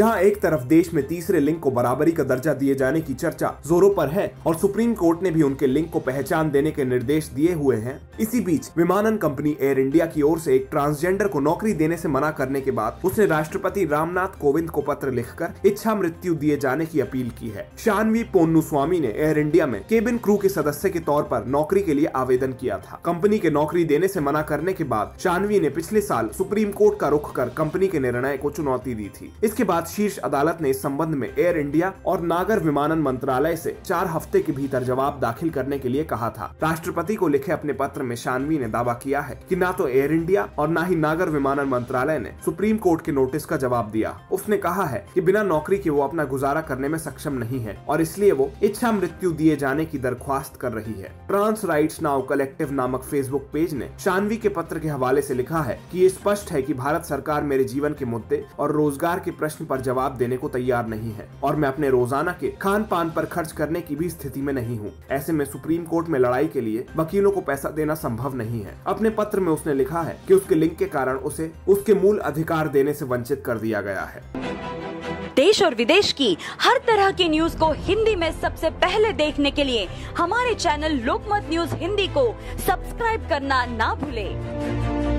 जहाँ एक तरफ़ देश में तीसरे लिंग को बराबरी का दर्जा दिए जाने की चर्चा जोरों पर है और सुप्रीम कोर्ट ने भी उनके लिंग को पहचान देने के निर्देश दिए हुए हैं। इसी बीच विमानन कंपनी एयर इंडिया की ओर से एक ट्रांसजेंडर को नौकरी देने से मना करने के बाद उसने राष्ट्रपति रामनाथ कोविंद को पत्र लिखकर इच्छा मृत्यु दिए जाने की अपील की है। शानवी पोन्नू स्वामी ने एयर इंडिया में केबिन क्रू के सदस्य के तौर पर नौकरी के लिए आवेदन किया था। कंपनी के नौकरी देने से मना करने के बाद शानवी ने पिछले साल सुप्रीम कोर्ट का रुख कर कंपनी के निर्णय को चुनौती दी थी। इसके बाद शीर्ष अदालत ने इस संबंध में एयर इंडिया और नागर विमानन मंत्रालय से चार हफ़्ते के भीतर जवाब दाखिल करने के लिए कहा था। राष्ट्रपति को लिखे अपने पत्र में शानवी ने दावा किया है कि न तो एयर इंडिया और न ही नागर विमानन मंत्रालय ने सुप्रीम कोर्ट के नोटिस का जवाब दिया। उसने कहा है कि बिना नौकरी के वो अपना गुजारा करने में सक्षम नहीं है और इसलिए वो इच्छा मृत्यु दिए जाने की दरख्वास्त कर रही है। ट्रांस राइट्स नाउ कलेक्टिव नामक फेसबुक पेज ने शानवी के पत्र के हवाले से लिखा है कि ये स्पष्ट है कि भारत सरकार मेरे जीवन के मुद्दे और रोज़गार के प्रश्न पर जवाब देने को तैयार नहीं है और मैं अपने रोज़ाना के खान पान पर खर्च करने की भी स्थिति में नहीं हूँ। ऐसे में सुप्रीम कोर्ट में लड़ाई के लिए वकीलों को पैसा देना संभव नहीं है। अपने पत्र में उसने लिखा है की उसके लिंक के कारण उसे उसके मूल अधिकार देने ऐसी वंचित कर दिया गया है। देश और विदेश की हर तरह की न्यूज़ को हिंदी में सबसे पहले देखने के लिए हमारे चैनल लोकमत न्यूज़ हिंदी को सब्सक्राइब करना ना भूलें।